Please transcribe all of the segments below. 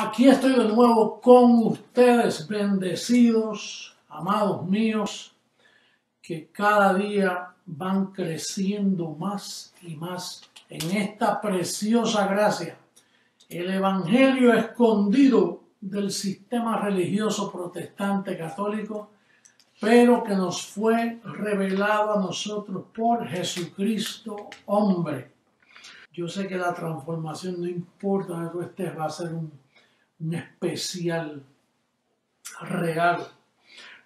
Aquí estoy de nuevo con ustedes, bendecidos, amados míos, que cada día van creciendo más y más en esta preciosa gracia. El Evangelio escondido del sistema religioso protestante católico, pero que nos fue revelado a nosotros por Jesucristo hombre. Yo sé que la transformación no importa tú estés, va a ser un un especial regalo.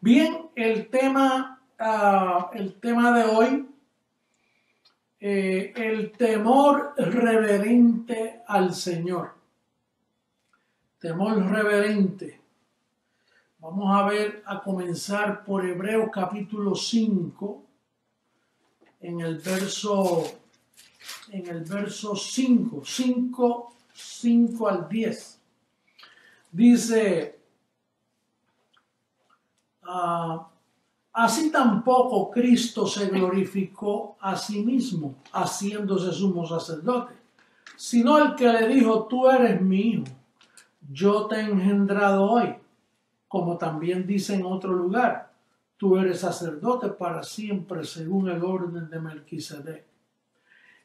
Bien, el tema, ah, el tema de hoy, eh, el temor reverente al Señor. Temor reverente. Vamos a ver, a comenzar por Hebreos capítulo 5, en el verso, en el verso 5, 5, 5 al 10. Dice, ah, así tampoco Cristo se glorificó a sí mismo, haciéndose sumo sacerdote, sino el que le dijo, tú eres mi hijo, yo te he engendrado hoy, como también dice en otro lugar, tú eres sacerdote para siempre según el orden de Melquisedec.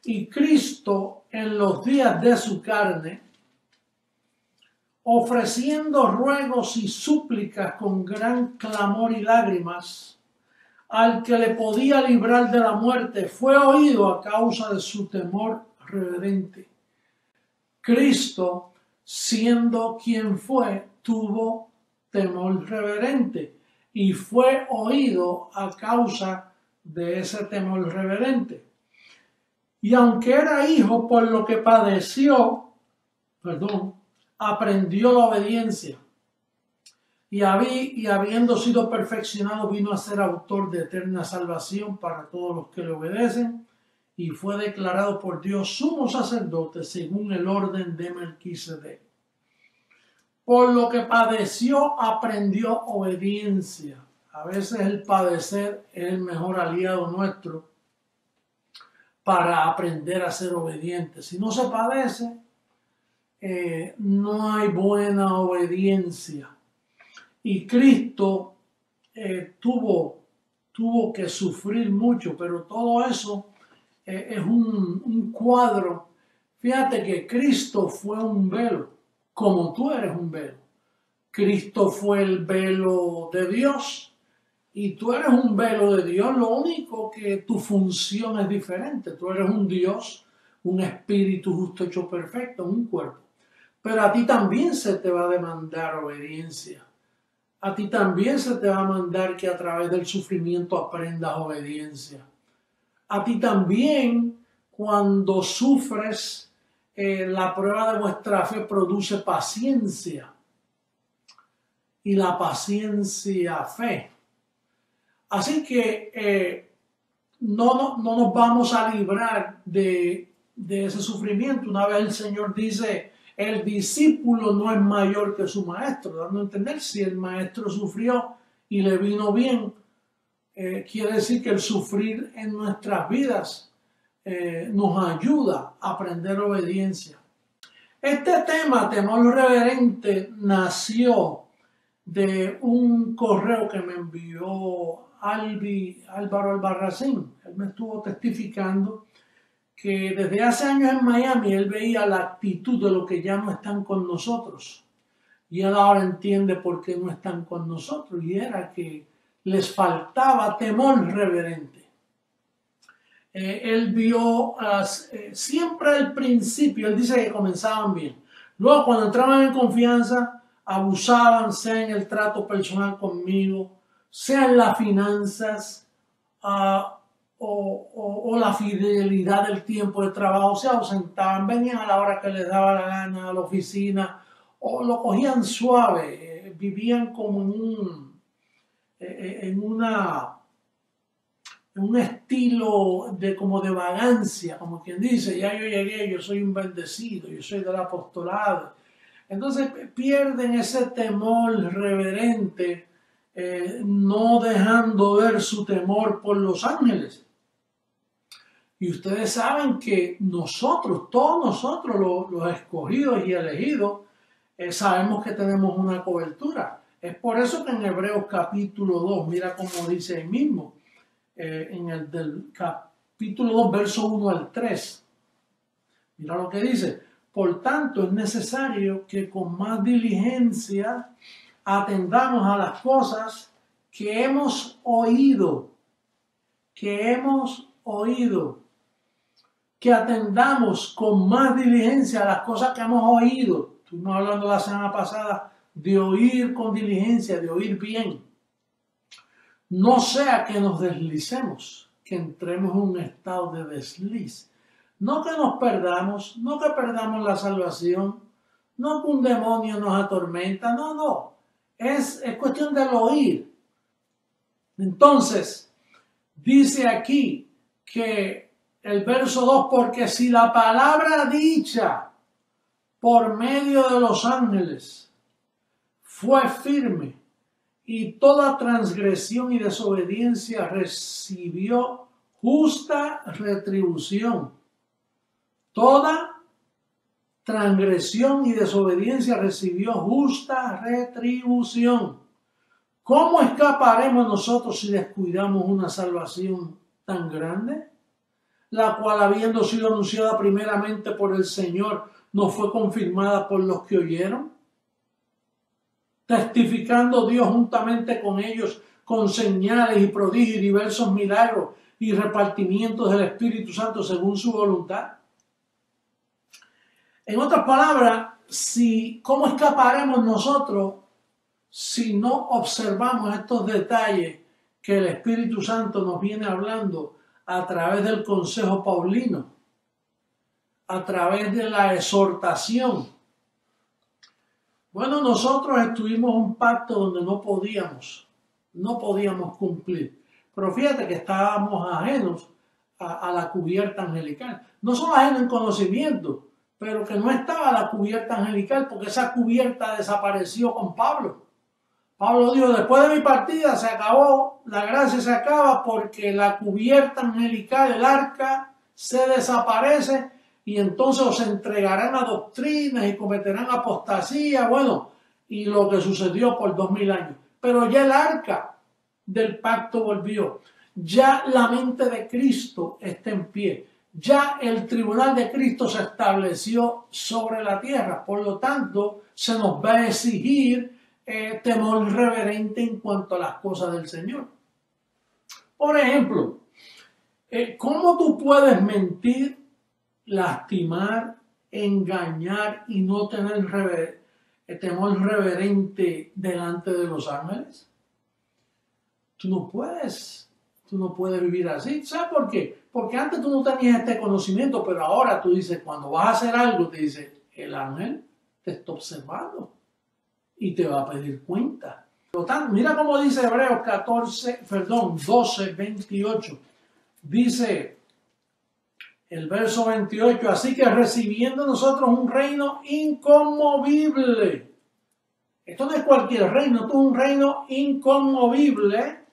Y Cristo en los días de su carne, ofreciendo ruegos y súplicas con gran clamor y lágrimas, al que le podía librar de la muerte, fue oído a causa de su temor reverente. Cristo, siendo quien fue, tuvo temor reverente y fue oído a causa de ese temor reverente. Y aunque era hijo por lo que padeció, perdón, aprendió la obediencia y, habiendo sido perfeccionado vino a ser autor de eterna salvación para todos los que le obedecen y fue declarado por Dios sumo sacerdote según el orden de Melquisedec. Por lo que padeció, aprendió obediencia. A veces el padecer es el mejor aliado nuestro para aprender a ser obediente. Si no se padece, eh, no hay buena obediencia. Y Cristo eh, tuvo, tuvo que sufrir mucho, pero todo eso eh, es un, un cuadro. Fíjate que Cristo fue un velo, como tú eres un velo. Cristo fue el velo de Dios y tú eres un velo de Dios. Lo único que tu función es diferente. Tú eres un Dios, un espíritu justo hecho perfecto, un cuerpo. Pero a ti también se te va a demandar obediencia. A ti también se te va a mandar que a través del sufrimiento aprendas obediencia. A ti también, cuando sufres, eh, la prueba de vuestra fe produce paciencia. Y la paciencia fe. Así que eh, no, no, nos vamos a librar de, de ese sufrimiento. Una vez el Señor dice, el discípulo no es mayor que su maestro, dando a entender si el maestro sufrió y le vino bien, eh, quiere decir que el sufrir en nuestras vidas eh, nos ayuda a aprender obediencia. Este tema, temor reverente, nació de un correo que me envió Albi, Álvaro Albarracín. Él me estuvo testificando que desde hace años en Miami él veía la actitud de los que ya no están con nosotros. Y él ahora entiende por qué no están con nosotros. Y era que les faltaba temor reverente. Eh, él vio eh, siempre al principio, él dice que comenzaban bien. Luego cuando entraban en confianza, abusaban, sea en el trato personal conmigo, sea en las finanzas, uh, o, la fidelidad del tiempo de trabajo, se ausentaban, venían a la hora que les daba la gana a la oficina, o lo cogían suave, eh, vivían como en un, eh, eh, en una en un estilo de como de vagancia, como quien dice, ya yo llegué, yo soy un bendecido, yo soy del apostolado. Entonces pierden ese temor reverente, no dejando ver su temor por los ángeles. Y ustedes saben que nosotros, todos nosotros, los, escogidos y elegidos, eh, sabemos que tenemos una cobertura. Es por eso que en Hebreos capítulo 2, mira cómo dice ahí mismo, eh, en el del capítulo 2, verso 1 al 3. Mira lo que dice. Por tanto, es necesario que con más diligencia atendamos a las cosas que hemos oído, que hemos oído, que atendamos con más diligencia las cosas que hemos oído. Estuvimos hablando la semana pasada de oír con diligencia, de oír bien. No sea que nos deslicemos, que entremos en un estado de desliz. No que nos perdamos, no que perdamos la salvación, no que un demonio nos atormenta, no, no. Es, es cuestión del oír. Entonces, dice aquí que el verso 2, porque si la palabra dicha por medio de los ángeles fue firme y toda transgresión y desobediencia recibió justa retribución. Toda transgresión y desobediencia recibió justa retribución. ¿Cómo escaparemos nosotros si descuidamos una salvación tan grande? La cual habiendo sido anunciada primeramente por el Señor, no fue confirmada por los que oyeron, testificando Dios juntamente con ellos con señales y prodigios y diversos milagros y repartimientos del Espíritu Santo según su voluntad. En otras palabras, si, ¿cómo escaparemos nosotros si no observamos estos detalles que el Espíritu Santo nos viene hablando a través del consejo paulino? a través de la exhortación. Bueno, nosotros estuvimos un pacto donde no podíamos, no podíamos cumplir. Pero fíjate que estábamos ajenos a, la cubierta angelical. No solo ajenos en conocimiento, pero que no estaba la cubierta angelical porque esa cubierta desapareció con Pablo. Pablo dijo, después de mi partida se acabó, la gracia se acaba porque la cubierta angelical, el arca, se desaparece y entonces os entregarán a doctrinas y cometerán apostasía, bueno, y lo que sucedió por dos mil años. Pero ya el arca del pacto volvió, ya la mente de Cristo está en pie, ya el tribunal de Cristo se estableció sobre la tierra, por lo tanto se nos va a exigir eh, temor reverente en cuanto a las cosas del Señor. Por ejemplo, eh, ¿cómo tú puedes mentir lastimar, engañar y no tener temor reverente delante de los ángeles? Tú no puedes, tú no puedes vivir así. ¿Sabes por qué? Porque antes tú no tenías este conocimiento, pero ahora tú dices, cuando vas a hacer algo, te dice, el ángel te está observando y te va a pedir cuenta. Mira cómo dice Hebreos 14, perdón, 12, 28. Dice, el verso 28, así que recibiendo nosotros un reino inconmovible. Esto no es cualquier reino, esto es un reino inconmovible.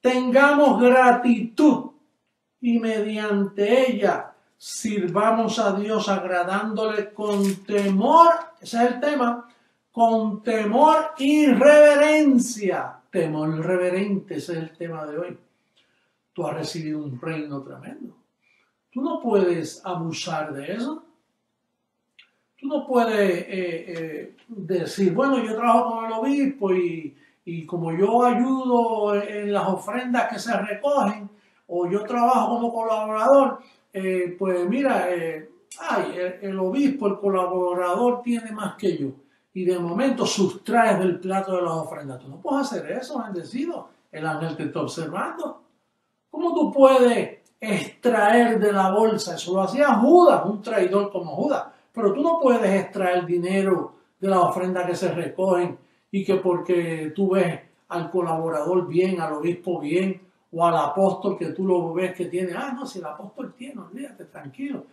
Tengamos gratitud y mediante ella sirvamos a Dios agradándole con temor, ese es el tema, con temor y reverencia. Temor reverente, ese es el tema de hoy. Tú has recibido un reino tremendo. Tú no puedes abusar de eso. Tú no puedes eh, eh, decir, bueno, yo trabajo con el obispo y, como yo ayudo en las ofrendas que se recogen, o yo trabajo como colaborador, eh, pues mira, ay, el, obispo, el colaborador tiene más que yo. Y de momento sustraes del plato de las ofrendas. Tú no puedes hacer eso, bendecido. El ángel te está observando. ¿Cómo tú puedes extraer de la bolsa. Eso lo hacía Judas, un traidor como Judas. Pero tú no puedes extraer dinero de la ofrenda que se recogen y que porque tú ves al colaborador bien, al obispo bien o al apóstol que tú lo ves que tiene, ah, no, si el apóstol tiene, olvídate, tranquilo.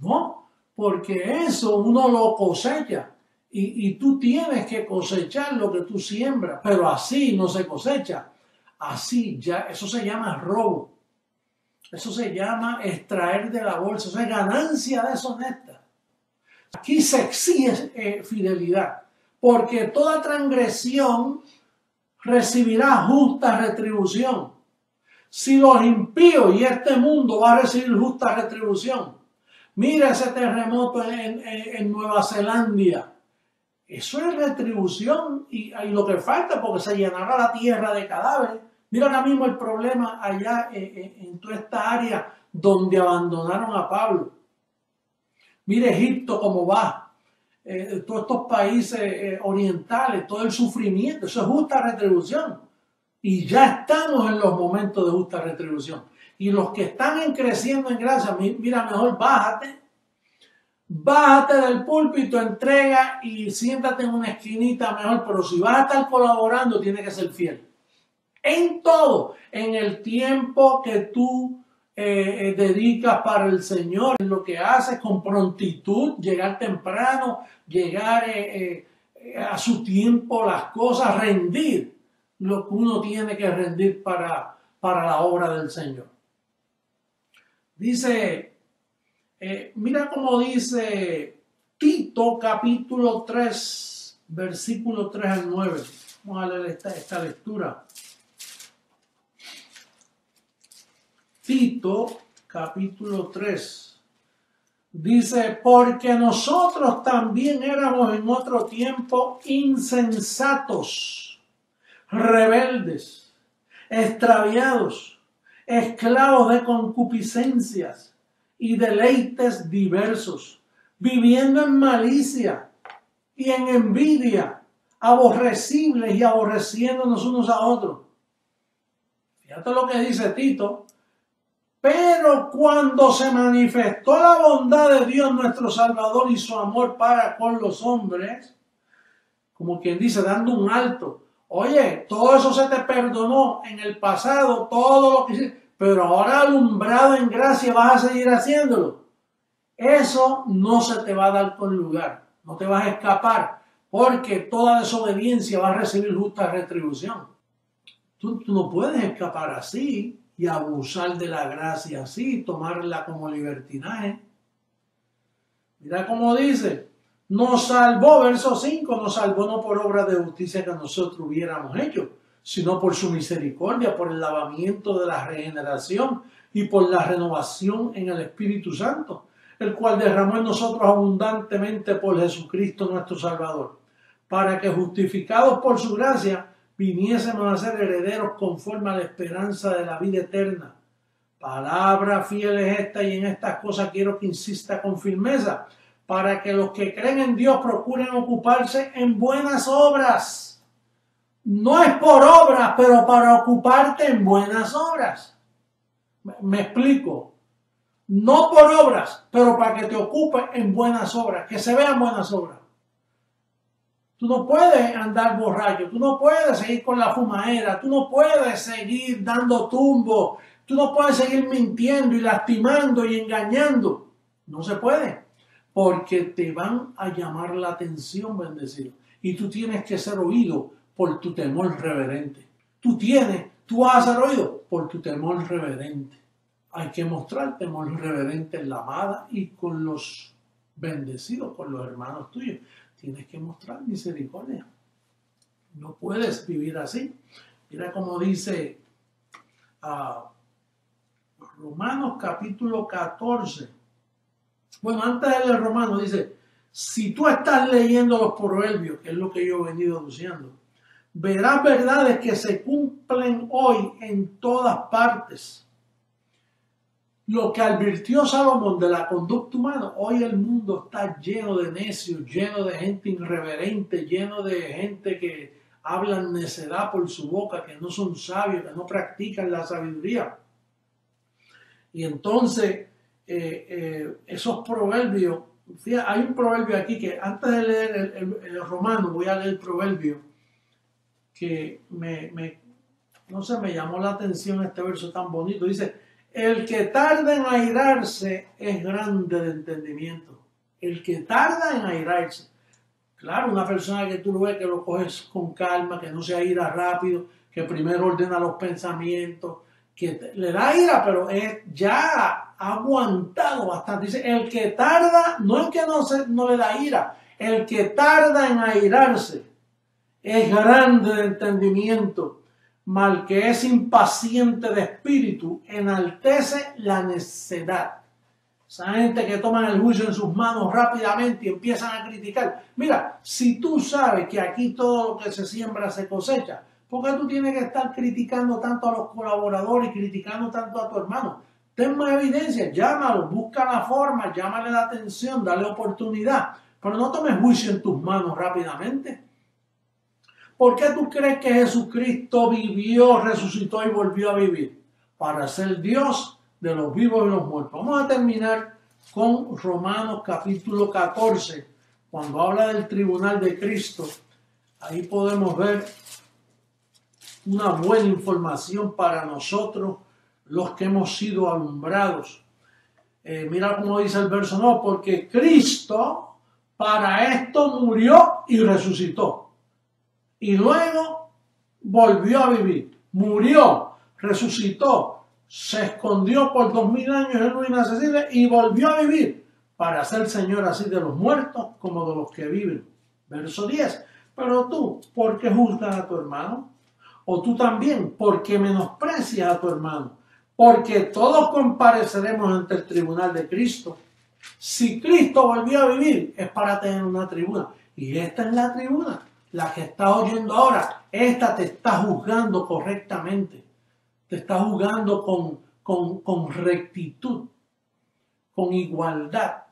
No, porque eso uno lo cosecha y, tú tienes que cosechar lo que tú siembras, pero así no se cosecha. Así ya, eso se llama robo. Eso se llama extraer de la bolsa, o sea, ganancia deshonesta. Aquí se exige eh, fidelidad, porque toda transgresión recibirá justa retribución. Si los impíos y este mundo va a recibir justa retribución, mira ese terremoto en, Nueva Zelanda. Eso es retribución y, lo que falta porque se llenará la tierra de cadáveres. Mira ahora mismo el problema allá en toda esta área donde abandonaron a Pablo. Mire Egipto cómo va. Eh, todos estos países eh, orientales, todo el sufrimiento, eso es justa retribución. Y ya estamos en los momentos de justa retribución. Y los que están creciendo en gracia, mira, mejor bájate, bájate del púlpito, entrega y siéntate en una esquinita mejor. Pero si vas a estar colaborando, tiene que ser fiel. En todo, en el tiempo que tú eh, eh, dedicas para el Señor, en lo que haces con prontitud, llegar temprano, llegar eh, a su tiempo, las cosas, rendir lo que uno tiene que rendir para, para la obra del Señor. Dice, mira cómo dice Tito capítulo 3, versículo 3 al 9. Vamos a leer esta, esta lectura. Tito capítulo 3. Dice, porque nosotros también éramos en otro tiempo insensatos, rebeldes, extraviados, esclavos de concupiscencias y deleites diversos, viviendo en malicia y en envidia, aborrecibles y aborreciéndonos unos a otros. Fíjate lo que dice Tito, pero cuando se manifestó la bondad de Dios nuestro Salvador y su amor para con los hombres, como quien dice, dando un alto, oye, todo eso se te perdonó en el pasado, todo lo que hiciste, pero ahora alumbrado en gracia vas a seguir haciéndolo. Eso no se te va a dar con lugar, no te vas a escapar, porque toda desobediencia va a recibir justa retribución. Tú, no puedes escapar así y abusar de la gracia así, tomarla como libertinaje. Mira cómo dice, nos salvó, verso 5, nos salvó no por obra de justicia que nosotros hubiéramos hecho, sino por su misericordia, por el lavamiento de la regeneración y por la renovación en el Espíritu Santo, el cual derramó en nosotros abundantemente por Jesucristo nuestro Salvador, para que justificados por su gracia, viniésemos a ser herederos conforme a la esperanza de la vida eterna. Palabra fiel es esta y en estas cosas quiero que insista con firmeza, para que los que creen en Dios procuren ocuparse en buenas obras. No es por obras, pero para ocuparte en buenas obras. Me explico. No por obras, pero para que te ocupes en buenas obras, que se vean buenas obras. Tú no puedes andar borracho, tú no puedes seguir con la fumadera, tú no puedes seguir dando tumbo, tú no puedes seguir mintiendo y lastimando y engañando. No se puede, porque te van a llamar la atención, bendecido. Y tú tienes que ser oído por tu temor reverente. Tú tienes, tú ser oído por tu temor reverente. Hay que mostrar temor reverente en la amada y con los bendecidos, con los hermanos tuyos tienes que mostrar misericordia. No puedes vivir así. Mira como dice uh, Romanos capítulo 14. Bueno, antes de Romanos dice, si tú estás leyendo los proverbios, que es lo que yo he venido diciendo, verás verdades que se cumplen hoy en todas partes lo que advirtió Salomón de la conducta humana, hoy el mundo está lleno de necios, lleno de gente irreverente, lleno de gente que hablan necedad por su boca, que no son sabios, que no practican la sabiduría. Y entonces, eh, eh, esos proverbios, fíjate, hay un proverbio aquí que antes de leer el, romano, voy a leer el proverbio que me, no sé, me llamó la atención este verso tan bonito. Dice, el que tarda en airarse es grande de entendimiento. El que tarda en airarse. Claro, una persona que tú lo ves que lo coges con calma, que no se aira rápido, que primero ordena los pensamientos, que le da ira, pero es, ya ha aguantado bastante. Dice, el que tarda, no es que no, se, no le da ira, el que tarda en airarse es grande de entendimiento, mal que es impaciente de espíritu, enaltece la necedad. Esa gente que toman el juicio en sus manos rápidamente y empiezan a criticar. Mira, si tú sabes que aquí todo lo que se siembra se cosecha, ¿por qué tú tienes que estar criticando tanto a los colaboradores y criticando tanto a tu hermano? Ten más evidencia, llámalo, busca la forma, llámale la atención, dale oportunidad, pero no tomes juicio en tus manos rápidamente. ¿Por qué tú crees que Jesucristo vivió, resucitó y volvió a vivir? Para ser Dios de los vivos y los muertos. Vamos a terminar con Romanos capítulo 14, cuando habla del tribunal de Cristo. Ahí podemos ver una buena información para nosotros, los que hemos sido alumbrados. Eh, mira cómo dice el verso, no, porque Cristo para esto murió y resucitó y luego volvió a vivir, murió, resucitó, se escondió por dos mil años en una inaccesible y volvió a vivir para ser Señor así de los muertos como de los que viven. Verso 10. Pero tú, ¿por qué juzgas a tu hermano? O tú también, ¿por qué menosprecias a tu hermano? Porque todos compareceremos ante el tribunal de Cristo. Si Cristo volvió a vivir, es para tener una tribuna. Y esta es la tribuna la que estás oyendo ahora, esta te está juzgando correctamente, te está juzgando con, con, rectitud, con igualdad,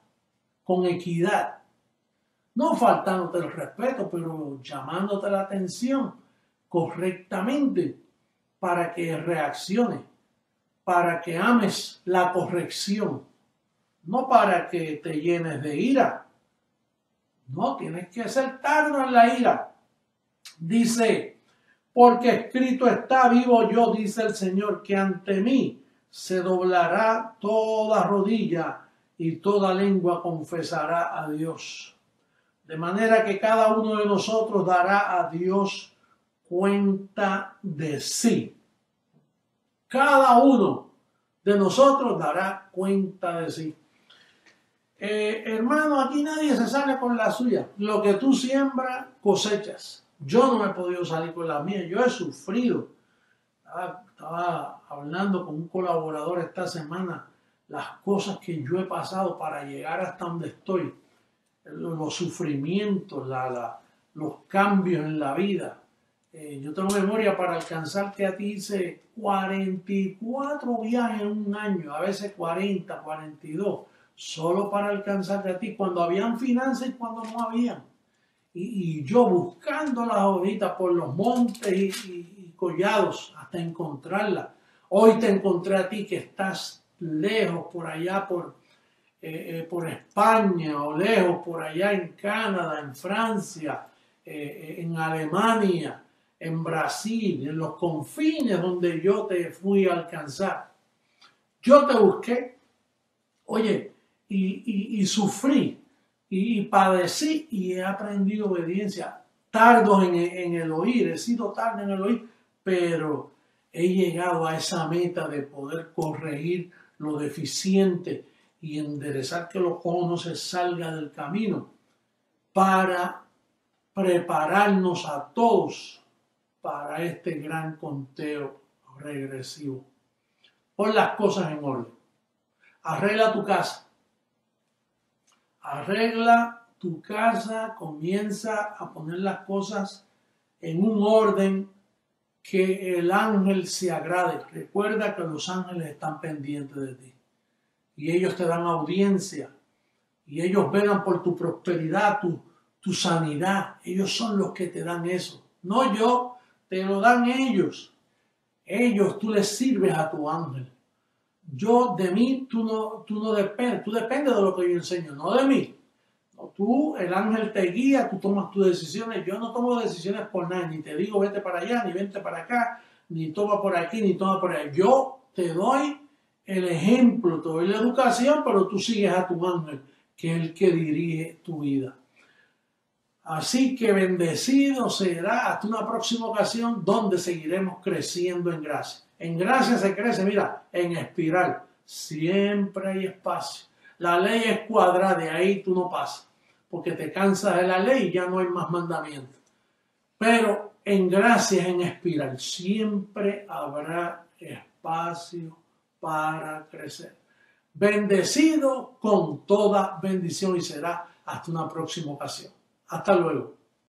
con equidad. No faltándote el respeto, pero llamándote la atención correctamente para que reacciones, para que ames la corrección, no para que te llenes de ira. No, tienes que ser tardo en la ira. Dice, porque escrito está vivo yo, dice el Señor, que ante mí se doblará toda rodilla y toda lengua confesará a Dios. De manera que cada uno de nosotros dará a Dios cuenta de sí. Cada uno de nosotros dará cuenta de sí. Eh, hermano, aquí nadie se sale con la suya. Lo que tú siembras, cosechas. Yo no he podido salir con la mía, yo he sufrido. Estaba, hablando con un colaborador esta semana las cosas que yo he pasado para llegar hasta donde estoy, los, sufrimientos, los cambios en la vida. Eh, yo tengo memoria para alcanzarte a ti hice 44 viajes en un año, a veces 40, 42, solo para alcanzarte a ti, cuando habían finanzas y cuando no habían y, yo buscando las hojitas por los montes y, collados hasta encontrarla. Hoy te encontré a ti que estás lejos por allá, por, eh, eh, por España o lejos por allá en Canadá, en Francia, eh, en Alemania, en Brasil, en los confines donde yo te fui a alcanzar. Yo te busqué, oye, y, y sufrí y padecí y he aprendido obediencia. Tardo en, el oír, he sido tarde en el oír, pero he llegado a esa meta de poder corregir lo deficiente y enderezar que los no se salga del camino para prepararnos a todos para este gran conteo regresivo. Pon las cosas en orden. Arregla tu casa arregla tu casa, comienza a poner las cosas en un orden que el ángel se agrade. Recuerda que los ángeles están pendientes de ti y ellos te dan audiencia y ellos velan por tu prosperidad, tu, tu sanidad. Ellos son los que te dan eso. No yo, te lo dan ellos. Ellos, tú les sirves a tu ángel yo de mí, tú no, tú no dependes, tú dependes de lo que yo enseño, no de mí. tú, el ángel te guía, tú tomas tus decisiones. Yo no tomo decisiones por nada, ni te digo vete para allá, ni vente para acá, ni toma por aquí, ni toma por allá. Yo te doy el ejemplo, te doy la educación, pero tú sigues a tu ángel, que es el que dirige tu vida. Así que bendecido será hasta una próxima ocasión donde seguiremos creciendo en gracia. En gracia se crece, mira, en espiral. Siempre hay espacio. La ley es cuadrada, de ahí tú no pasas, porque te cansas de la ley y ya no hay más mandamientos. Pero en gracia, en espiral, siempre habrá espacio para crecer. Bendecido con toda bendición y será hasta una próxima ocasión. Hasta luego.